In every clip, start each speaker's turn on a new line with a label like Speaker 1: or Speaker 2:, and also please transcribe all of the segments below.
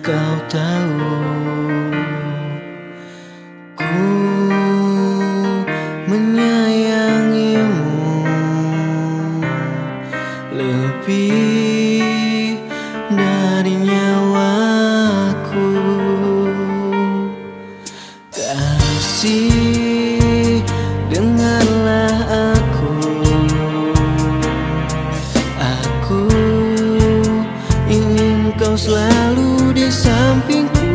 Speaker 1: kau tahu? Ku menyayangimu Lebih dari nyawaku. Kasih dengan kau selalu di sampingku.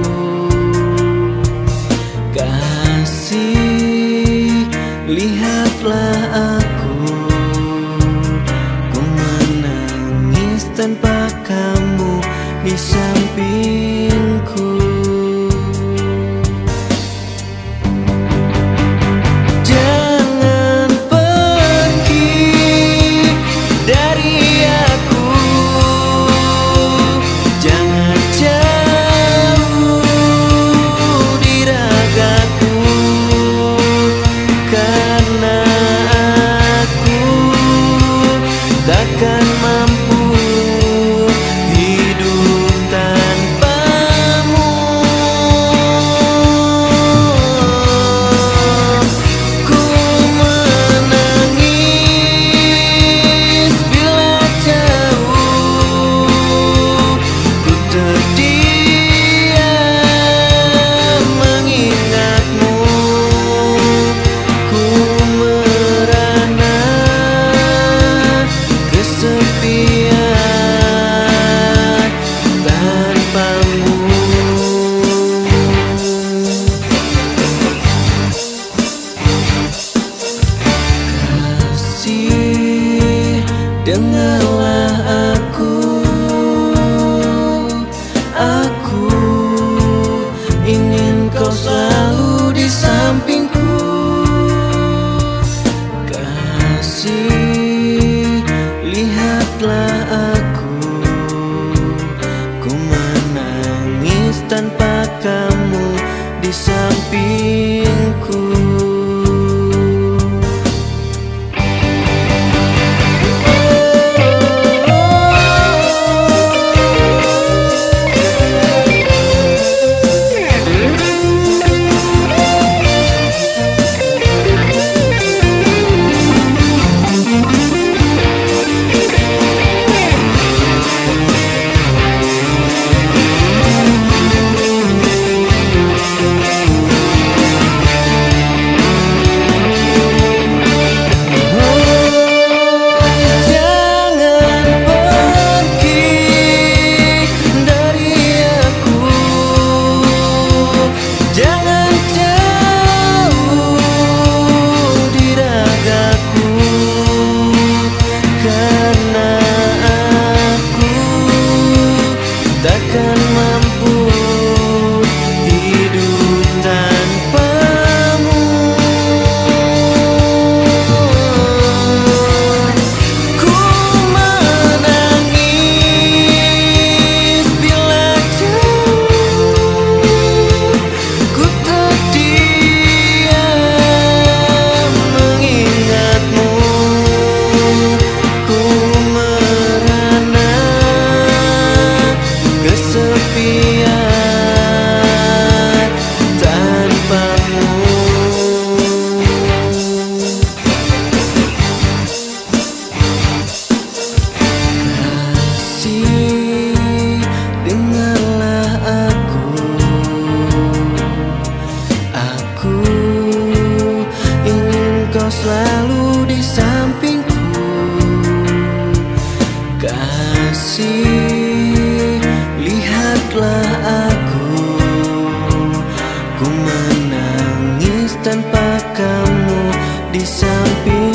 Speaker 1: Kasih lihatlah aku. Ku menangis tanpa kamu di sampingku dengarlah aku aku ingin kau selalu di sampingku. Kasih lihatlah aku. Ku menangis tanpa kamu di samping